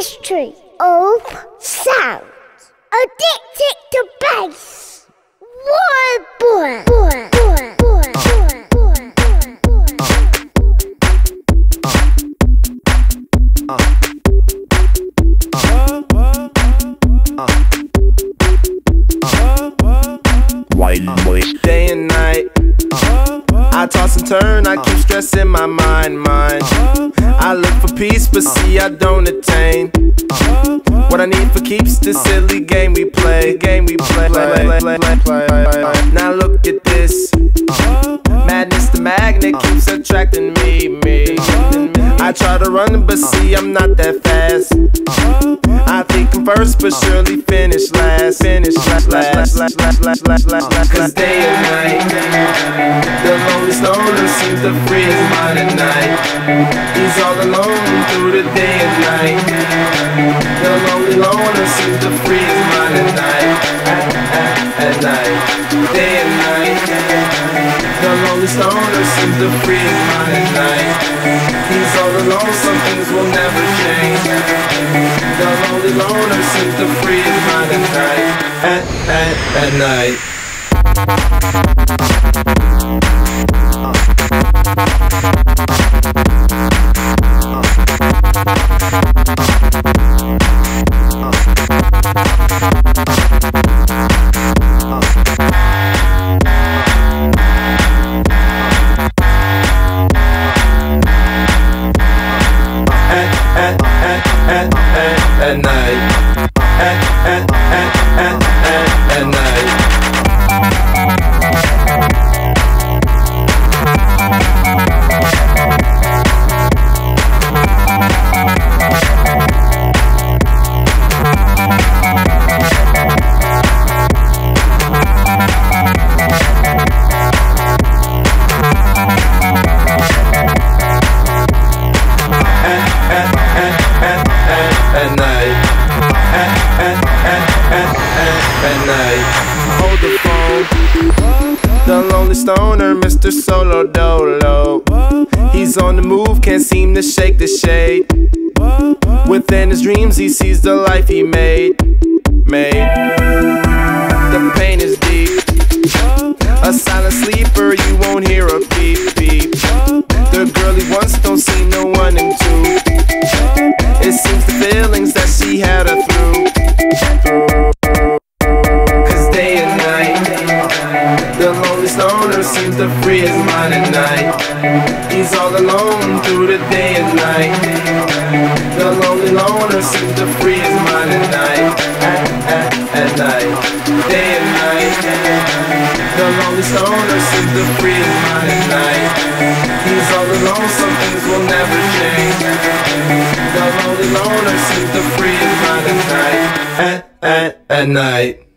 history of sound. Addicted to bass. Boy, boy, boy, boy, boy, Wild boy. Day and night. I toss and turn, I keep stressing my mind, mind. I look for peace, but uh. see I don't attain. Uh. What I need for keeps the uh. silly game we play, game we play. Now look at this. Madness, the magnet uh. keeps attracting me, me. Uh. I try to run, but uh. see I'm not that fast. I think I'm first, but surely finish last. Finish last, last, last, last, last, last, last, last. Cause day and night, the lonely stoner seems to free his mind at night. He's all alone through the day and night. The lonely loner seems to free his mind at night. At, at, at night, day and night. Lonely stoner seems to free his mind at night. He's all alone, some things will never change. The lonely loner seems to free his mind at night. At, at, at night. At, he made. At, at night.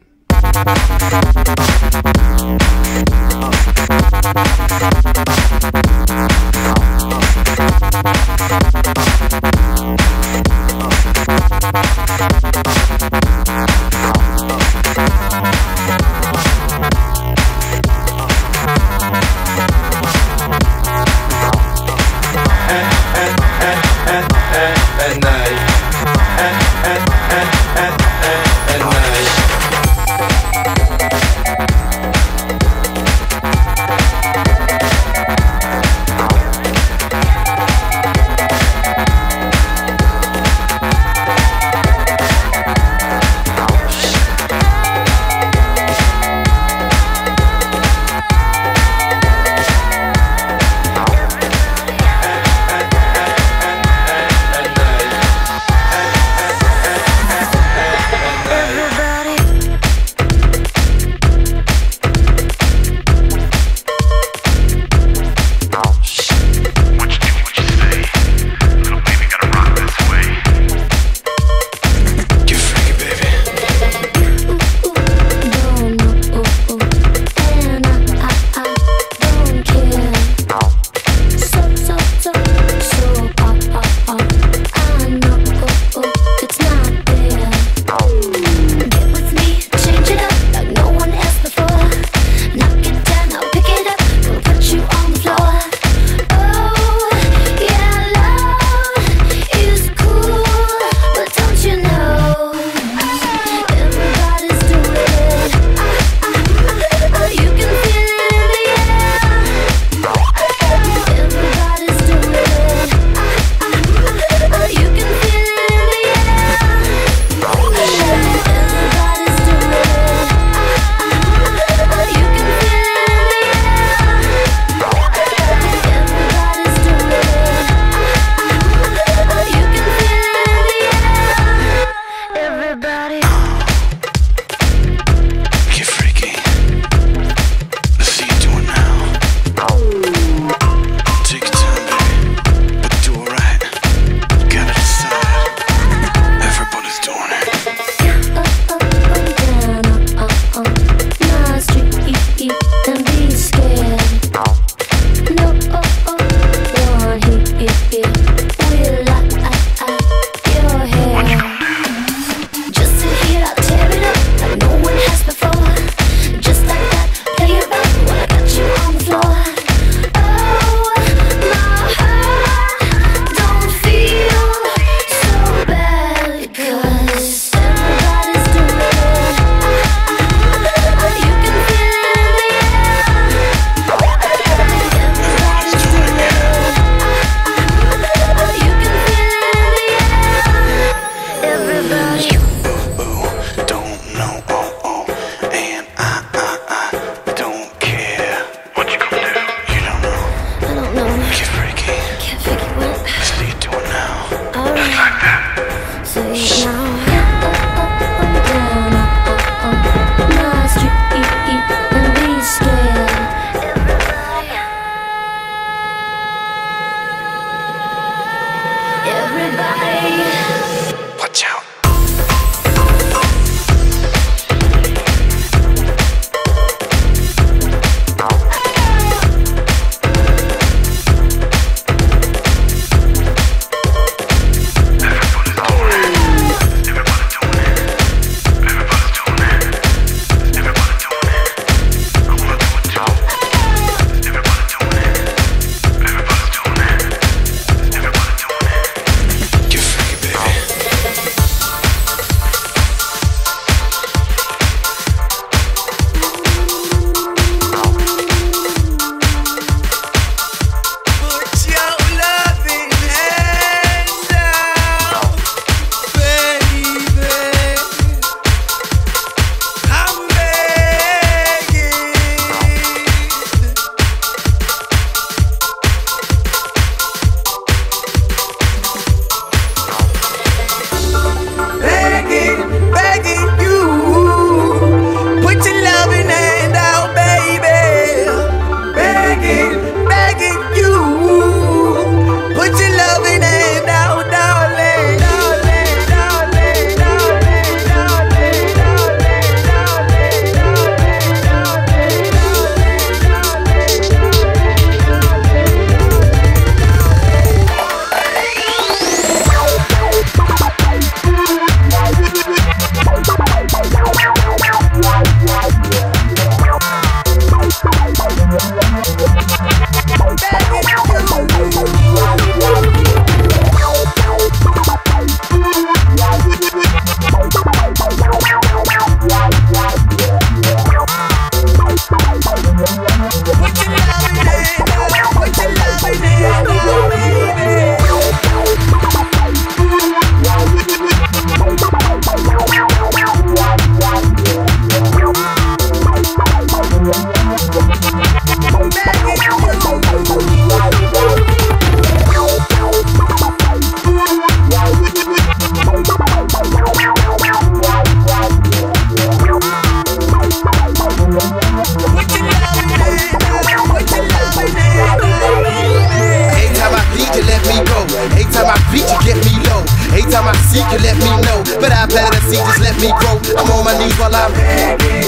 dreams while I'm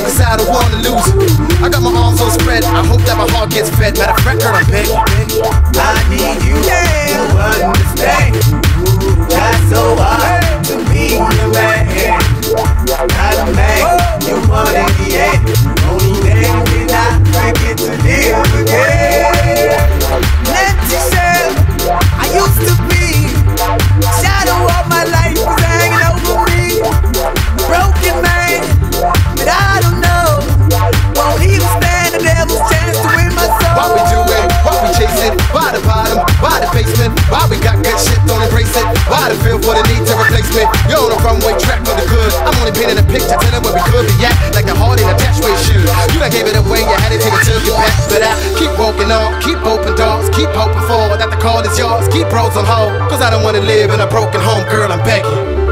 inside a want to lose. I got my arms all spread, I hope that my heart gets fed. Matter of fact, girl, I'm big. I need you yeah. to understand. That's so hard to be your man. Not a man, you want in the end. Only then that I forget to live again. Let's yourself. I used to be. Why the basement? Why we got good shit, don't embrace it? Why the feel for the need to replace me? Yo, the runway track with the good. I'm only painting a picture, telling where we could be at. Like the heart in a catchway shoe. You done gave it away, you had it till you back. But I keep walking on, keep open doors, keep hoping for that the call is yours. Keep roads on hold, cause I don't wanna live in a broken home, girl, I'm begging.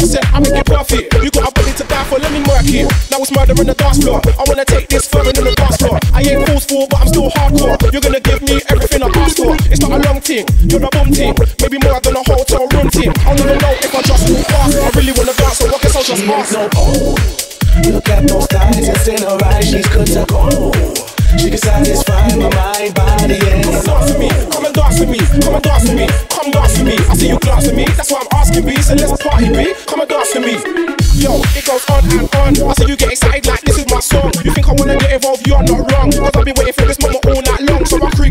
100% I make it perfect. You got a body to die for, let me work it. Now it's murder on the dance floor. I wanna take this further than the dance floor. I ain't forceful, but I'm still hardcore. You're gonna give me everything I ask for. It's not a long thing, you're a boom team. Maybe more than a hotel room team. I'll never know if I just walk past. I really wanna dance, so I guess I'll just ask. no Look at those thighs, it's in her eyes, she's good to go. She can satisfy my mind, body, and Come and dance with me, come and dance with me, come and dance with me, come dance with me. I see you glance at me, that's why I'm asking B. So let's party, B. Come and dance with me. Yo, it goes on and on. I see you get excited like this is my song. You think I wanna get involved? You're not wrong. Cause I've been waiting for this moment all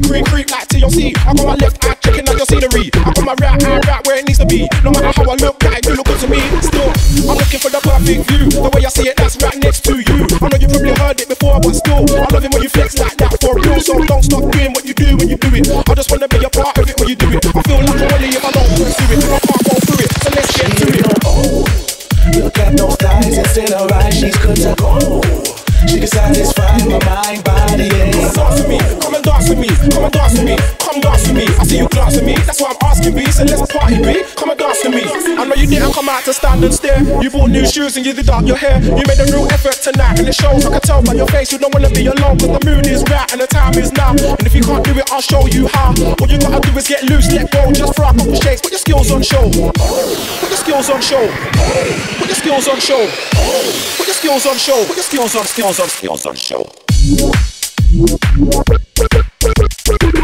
creep, creep, like TLC. I got my left eye checking out your scenery. I got my right eye right where it needs to be. No matter how I look, like you look good to me. Still, I'm looking for the perfect view. The way I see it, that's right next to you. I know you probably heard it before, but still, I love it when you flex like that for real. So don't stop doing what you do when you do it. I just wanna be a part of it when you do it. I feel like a Wally if I don't pursue it. I can't go through it, so let's get to it. Oh, look at those thighs, it's in her eyes, she's good to go. She can satisfy my mind, body, and Dance with me, come and dance with me, come and dance with me, come dance with me. I see you glance at me, that's why I'm asking B. So let's party, B. Come and dance with me. I know you didn't come out to stand and stare. You bought new shoes and you did up your hair. You made a real effort tonight, and it shows. I can tell by your face you don't wanna be alone, cause the mood is right and the time is now. And if you can't do it, I'll show you how. All you gotta do is get loose, let go, just throw a couple shakes, put your skills on show. Put your skills on show. Put your skills on show. Put your skills on show. Put your skills on, skills on, skills on show. Dance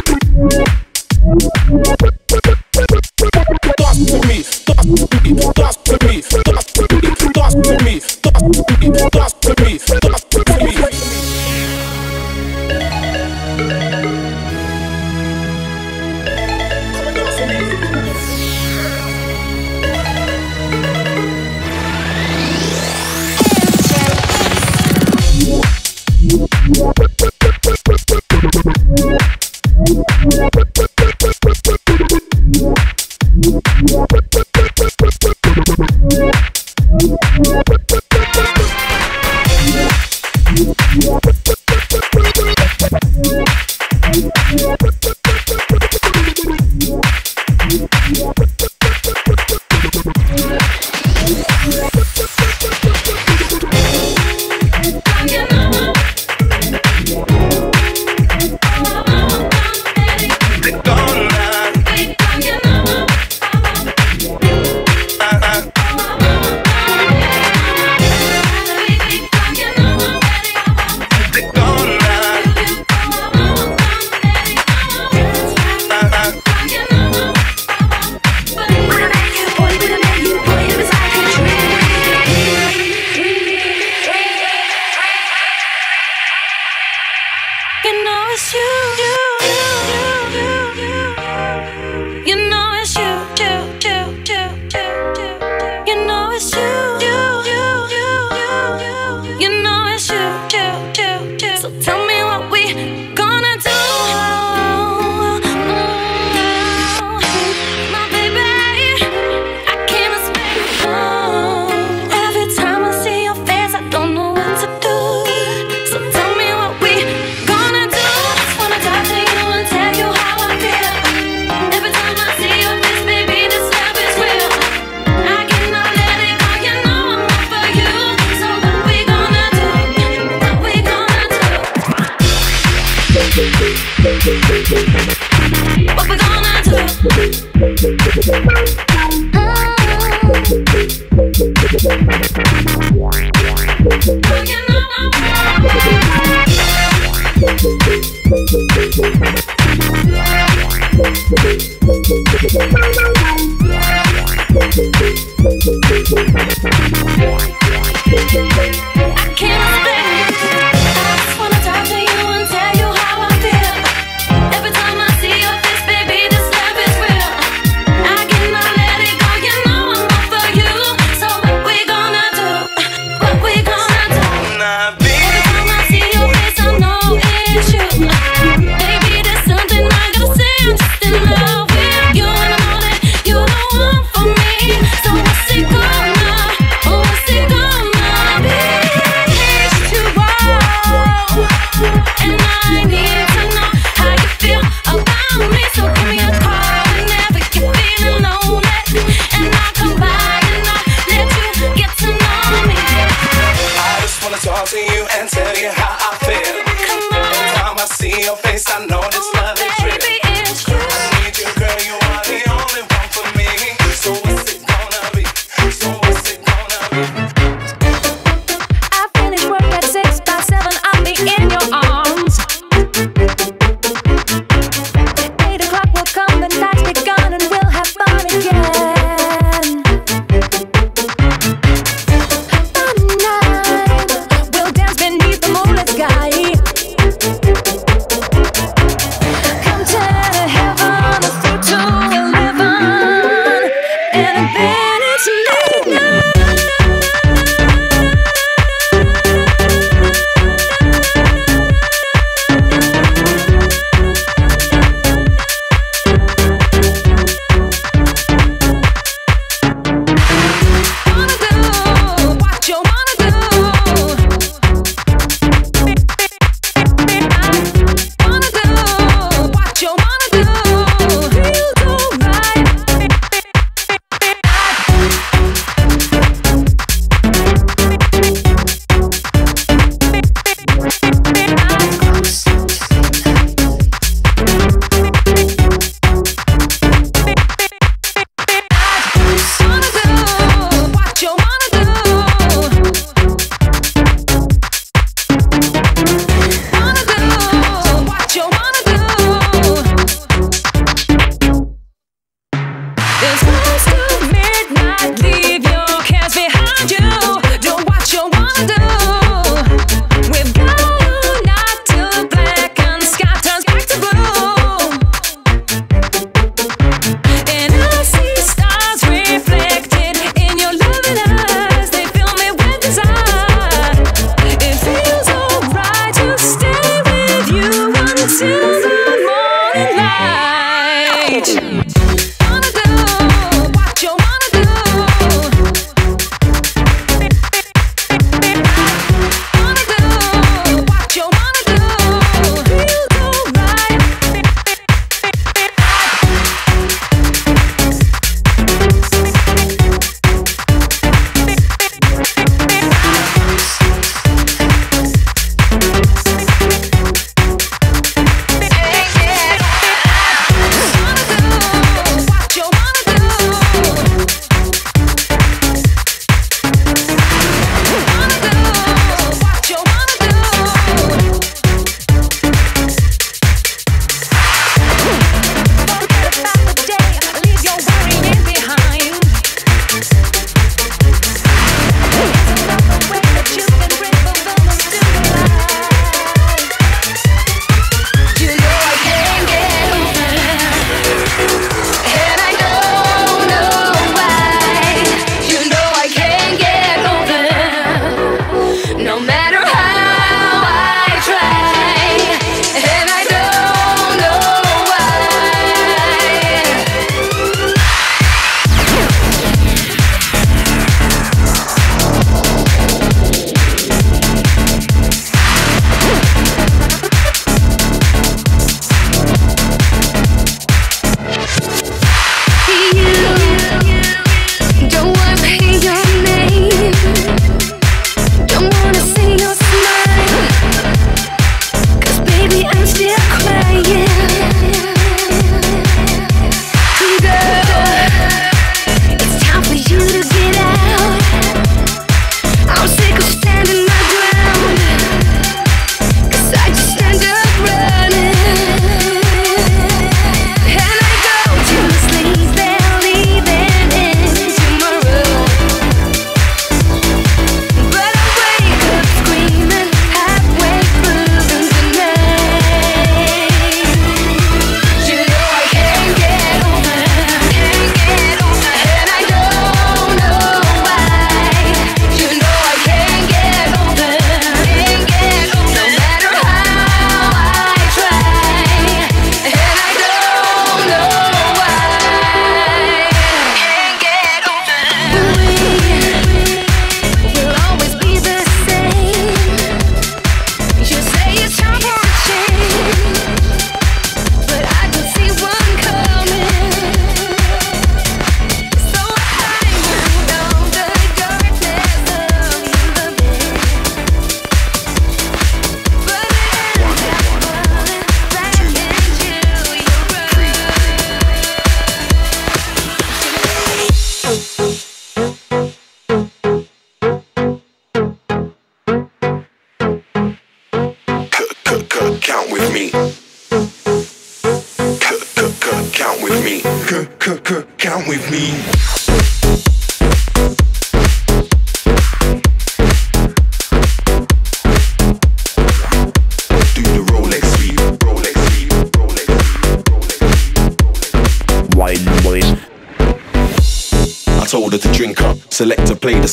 with me, dance with me, dance with me, dance with me, dance with me, dance with me, dance with me,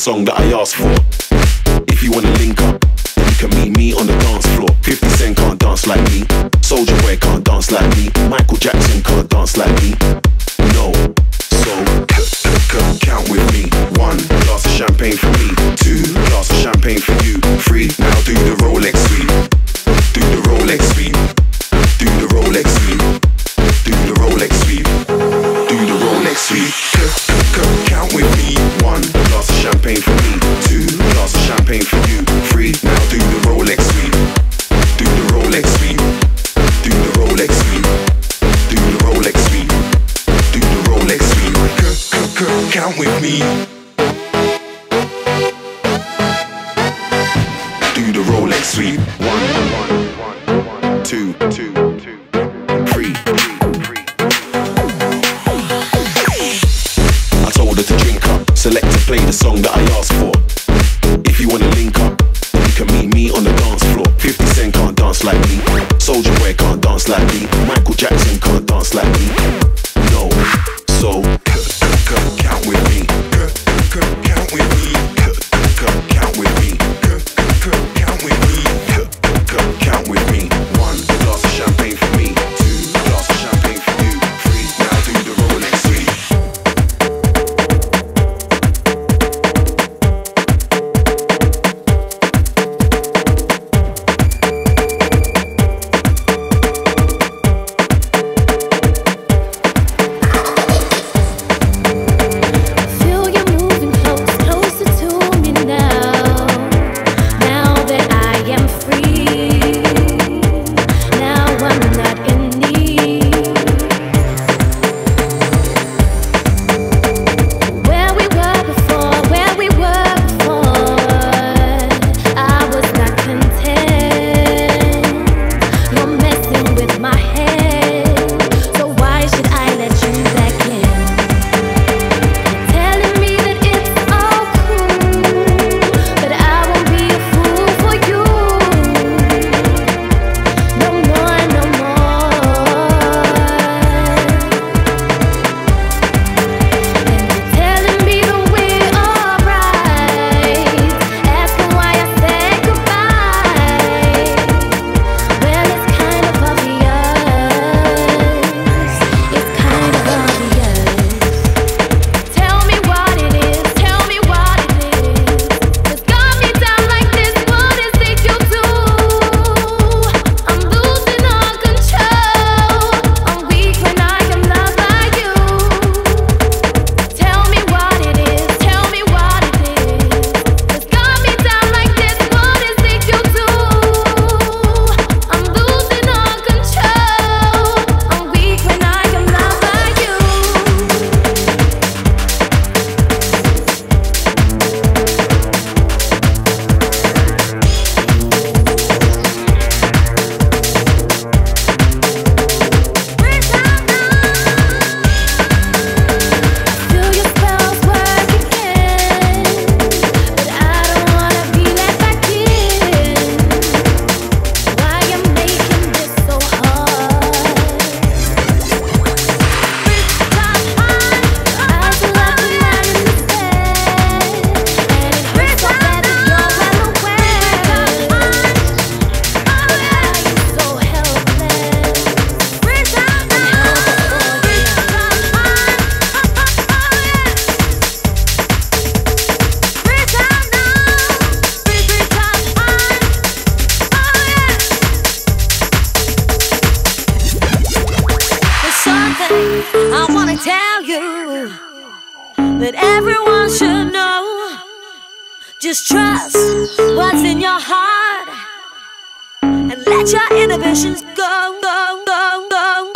song I wanna tell you that everyone should know. Just trust what's in your heart and let your inhibitions go, go, go, go.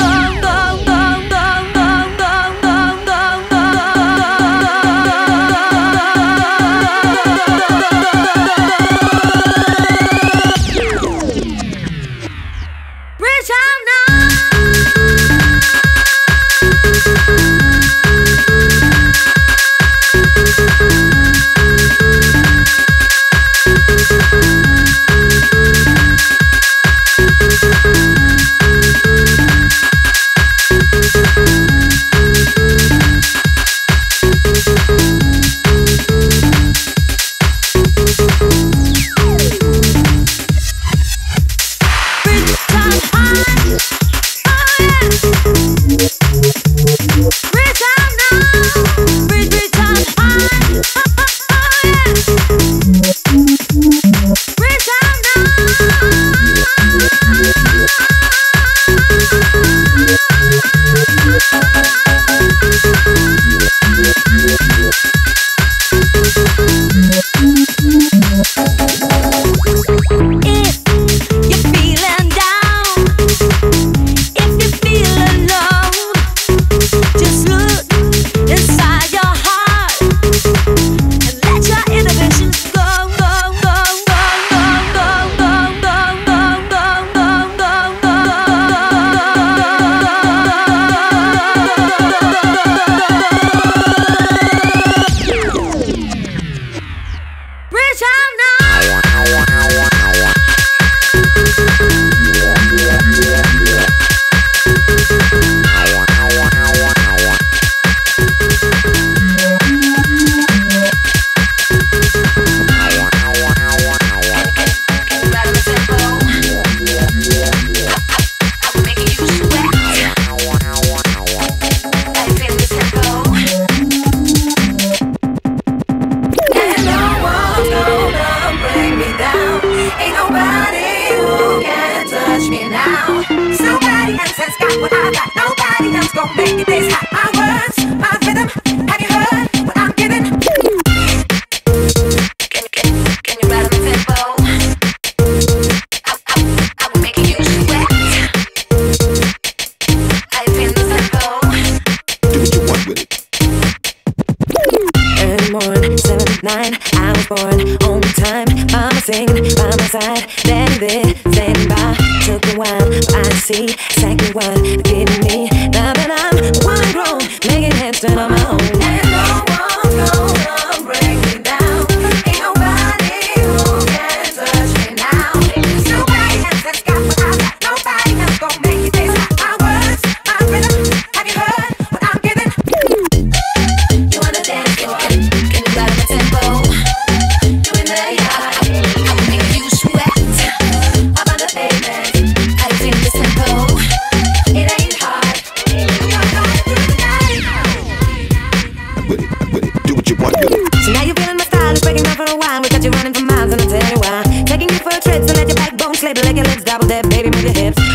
Your hips.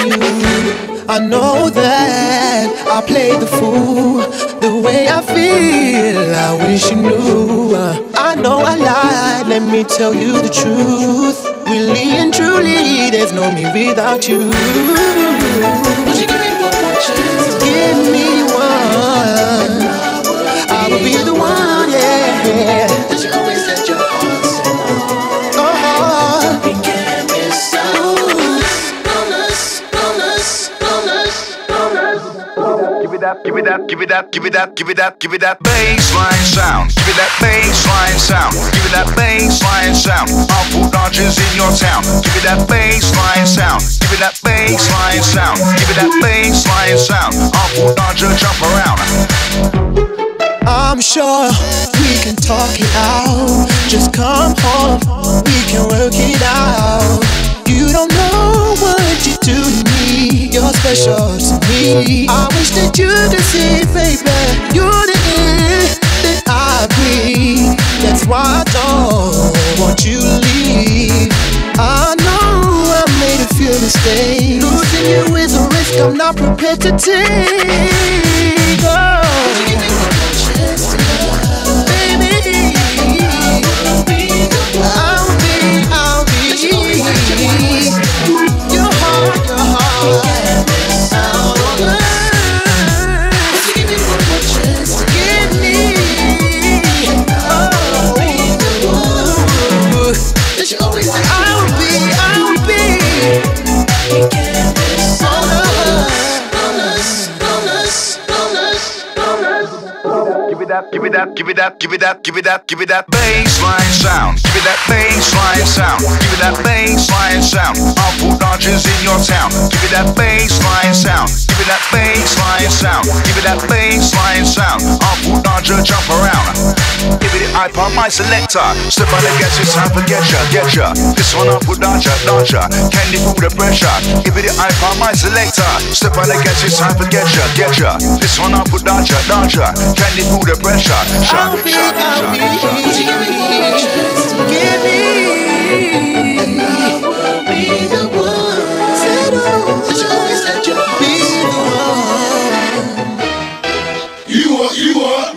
I know that I played the fool the way I feel. I wish you knew. I know I lied, let me tell you the truth. Really and truly, there's no me without you. Would you Give me one. I will be the one, that, give it that, give it that, give it that, give it that, give it that bassline sound. Give it that bassline sound. Give it that bassline sound. Artful Dodger's in your town. Give it that bassline sound. Give it that bassline sound. Give it that bassline sound. Put dodger jump around. I'm sure we can talk it out. Just come home, we can work it out. You don't know what you do to me. You're special to me. I wish that you could see, baby. You're the air that I breathe. That's why I don't want you to leave. I know I made a few mistakes. Losing you is a risk I'm not prepared to take. Oh. That, give it that, give it that, give it that, give it that, give it that bassline sound. Give it that bassline sound. Give it that bassline sound. Artful Dodger's in your town. Give it that bassline sound. Give it that bassline sound. Give it that bassline sound. Artful Dodger jump around. Give it the iPod, my selector. Step on the gas, it's time for get ya, get ya. This one I'll put dodger, dodger. Candy through the pressure. Give it the iPod, my selector. Step on the gas, it's time for get ya, get ya. This one I'll put dodger, dodger. Candy through the pressure. Shot, I'll be, shot, I'll shot, be. shot. Give me, be the one. Settle, be the one. You are, you are.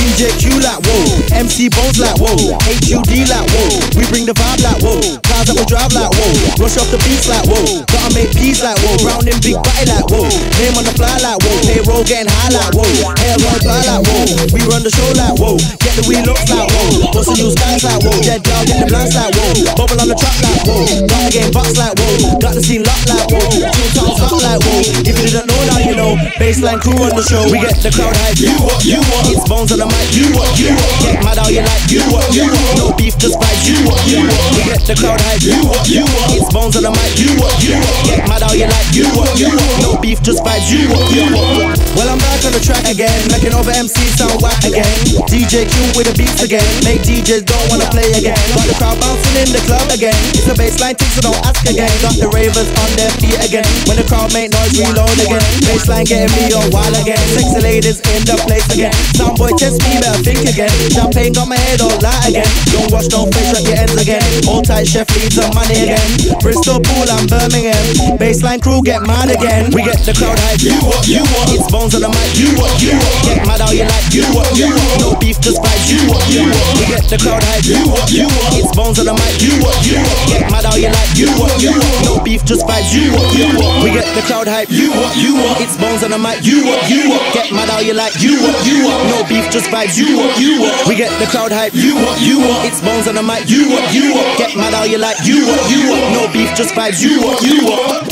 DJ Q like whoa, MC Bonez like whoa, HUD like whoa. We bring the vibe like whoa, cars that will drive like whoa, rush off the beats like whoa, gotta make peace like whoa, brown in big body like whoa, name on the fly like whoa, payroll getting high like whoa, hair on fly like whoa, we run the show like whoa, get the wheel up like whoa, bust a new skies like whoa, dead dog get the blinds like whoa, bubble on the track like whoa, got the game box like whoa, got the scene locked like whoa, two times hot like whoa. If you didn't know now you know, bassline crew on the show, we get the crowd hype. You what you want, it's Bonez on the mic. You what you want, get mad how you like. You what you want, no beef just vibes. You what you want, we get the crowd hype. You what you want, it's Bonez on the mic. You what you want, get mad how you like. You what you want, no beef just vibes. You what you want. Well I'm back on the track again, making over MC sound whack again. DJ Q with the beats again, make DJs don't wanna play again. Got the crowd bouncing in the club again. It's a bassline thing, so don't ask again. Got the ravers on their feet again. When the crowd make noise, reload again. Bassline getting me on wild again. Sexy ladies in the place again. Soundboy test me, better think again. Champagne got my head all light again. Don't watch, don't face, wrap your ends again. Hold tight, chef leads on money again. Bristol, Pool, and Birmingham. Bassline crew get mad again. We get the crowd hype. You what you want? It's Bonez on the mic. You what you want? Get mad how you like. You what you want? No beef, just vibes. You what you want? We get the crowd hype. You what you want? It's Bonez on the mic. You what you want? Get mad how you like. You what you want? No beef, just vibes. You what you want? We get the crowd hype. You what you want? It's Bonez on the mic. You what you want? Get mad how you like. You what you want? No beef, just vibes. You what you want? We get the crowd hype. You what you want? It's bones on the mic. You what you want? Get mad how you like like you up, you up. No beef, just vibes, you up, you up.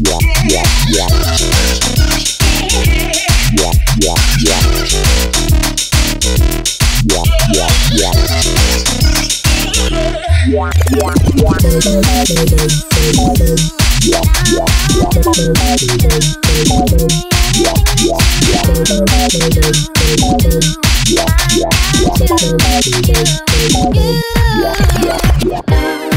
Yeah, yeah, yeah. Yeah, yeah, yeah. Yeah, yeah, yeah to you.